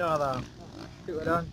nada. Tiburón.